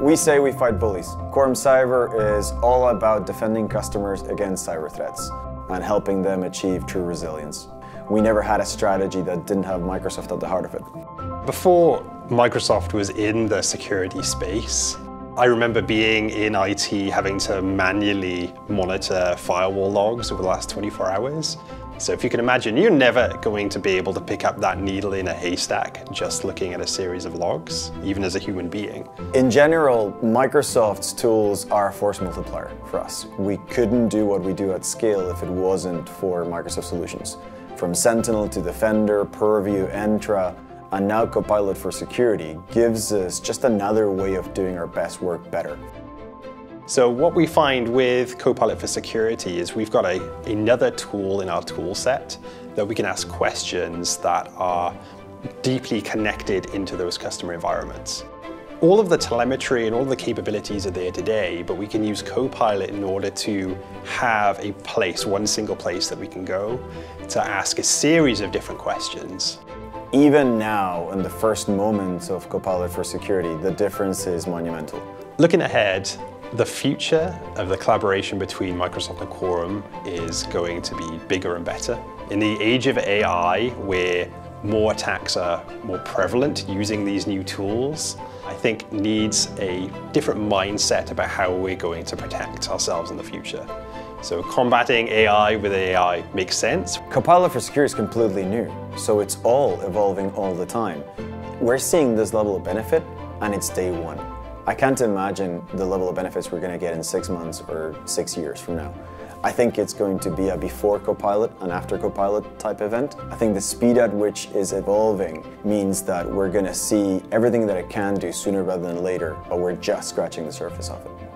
We say we fight bullies. Quorum Cyber is all about defending customers against cyber threats and helping them achieve true resilience. We never had a strategy that didn't have Microsoft at the heart of it. Before Microsoft was in the security space, I remember being in IT having to manually monitor firewall logs over the last 24 hours. So if you can imagine, you're never going to be able to pick up that needle in a haystack just looking at a series of logs, even as a human being. In general, Microsoft's tools are a force multiplier for us. We couldn't do what we do at scale if it wasn't for Microsoft solutions. From Sentinel to Defender, Purview, Entra, and now Copilot for Security gives us just another way of doing our best work better. So what we find with Copilot for Security is we've got a, another tool in our tool set that we can ask questions that are deeply connected into those customer environments. All of the telemetry and all the capabilities are there today, but we can use Copilot in order to have a place, one single place that we can go to ask a series of different questions. Even now, in the first moments of Copilot for Security, the difference is monumental. Looking ahead, the future of the collaboration between Microsoft and Quorum is going to be bigger and better. In the age of AI, where more attacks are more prevalent using these new tools, I think needs a different mindset about how we're going to protect ourselves in the future. So combating AI with AI makes sense. Copilot for Security is completely new, so it's all evolving all the time. We're seeing this level of benefit, and it's day one. I can't imagine the level of benefits we're going to get in six months or six years from now. I think it's going to be a before Copilot and after Copilot type event. I think the speed at which is evolving means that we're going to see everything that it can do sooner rather than later, but we're just scratching the surface of it.